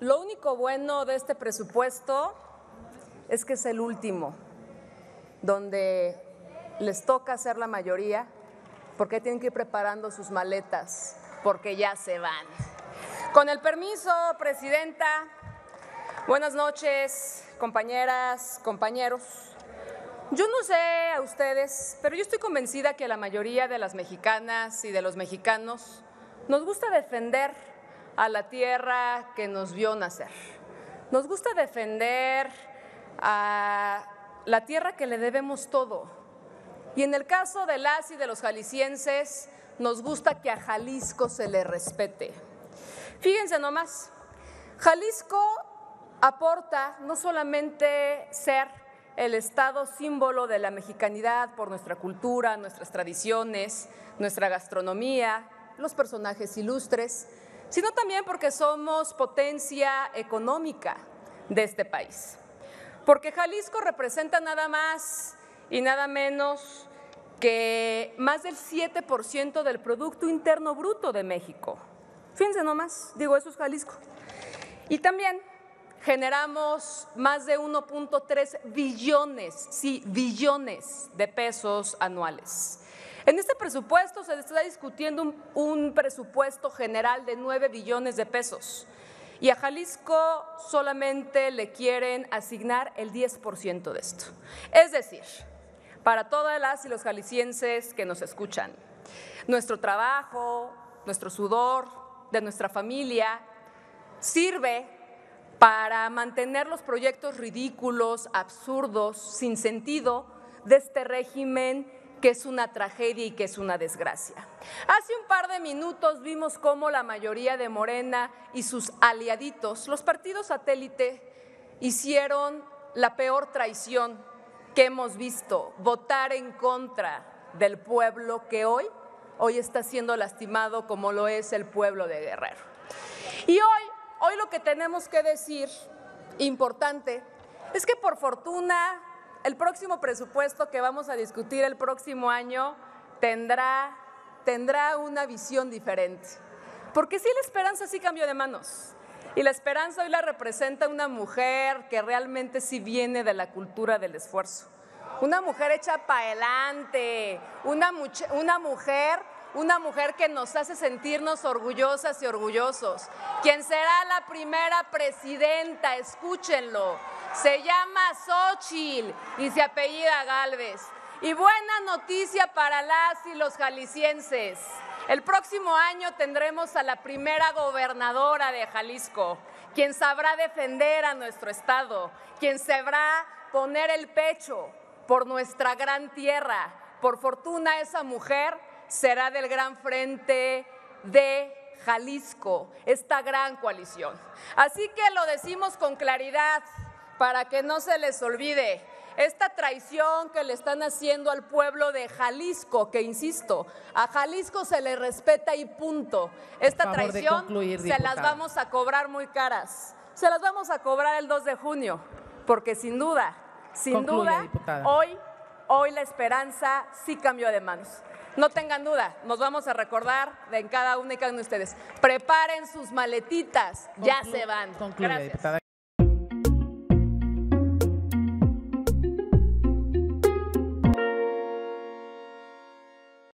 Lo único bueno de este presupuesto es que es el último, donde les toca hacer la mayoría, porque tienen que ir preparando sus maletas, porque ya se van. Con el permiso, Presidenta, buenas noches, compañeras, compañeros. Yo no sé a ustedes, pero yo estoy convencida que la mayoría de las mexicanas y de los mexicanos nos gusta defender a la tierra que nos vio nacer. Nos gusta defender a la tierra que le debemos todo. Y en el caso de las y de los jaliscienses, nos gusta que a Jalisco se le respete. Fíjense nomás, Jalisco aporta no solamente ser el estado símbolo de la mexicanidad por nuestra cultura, nuestras tradiciones, nuestra gastronomía, los personajes ilustres, sino también porque somos potencia económica de este país. Porque Jalisco representa nada más y nada menos que más del 7% del Producto Interno Bruto de México. Fíjense nomás, digo, eso es Jalisco. Y también generamos más de 1.3 billones, sí, billones de pesos anuales. En este presupuesto se está discutiendo un, presupuesto general de 9 billones de pesos y a Jalisco solamente le quieren asignar el 10% de esto. Es decir, para todas las y los jaliscienses que nos escuchan, nuestro trabajo, nuestro sudor, de nuestra familia, sirve para mantener los proyectos ridículos, absurdos, sin sentido de este régimen que es una tragedia y que es una desgracia. Hace un par de minutos vimos cómo la mayoría de Morena y sus aliaditos, los partidos satélite, hicieron la peor traición que hemos visto, votar en contra del pueblo que hoy, hoy está siendo lastimado como lo es el pueblo de Guerrero. Y hoy, hoy lo que tenemos que decir, importante, es que por fortuna el próximo presupuesto que vamos a discutir el próximo año tendrá, tendrá una visión diferente. Porque sí la esperanza sí cambió de manos. Y la esperanza hoy la representa una mujer que realmente sí viene de la cultura del esfuerzo. Una mujer hecha para adelante, una, una mujer una mujer que nos hace sentirnos orgullosas y orgullosos, quien será la primera presidenta, escúchenlo, se llama Xochitl y se apellida Galvez. Y buena noticia para las y los jaliscienses. El próximo año tendremos a la primera gobernadora de Jalisco, quien sabrá defender a nuestro estado, quien sabrá poner el pecho por nuestra gran tierra. Por fortuna esa mujer será del gran frente de Jalisco, esta gran coalición. Así que lo decimos con claridad para que no se les olvide esta traición que le están haciendo al pueblo de Jalisco, que insisto, a Jalisco se le respeta y punto. Esta traición concluir, se las vamos a cobrar muy caras. Se las vamos a cobrar el 2 de junio, porque sin duda, sin Concluye, duda, diputada. hoy, hoy la esperanza sí cambió de manos. No tengan duda, nos vamos a recordar de en cada una y cada uno de ustedes. Preparen sus maletitas, ya se van. Concluye, Gracias. Diputada.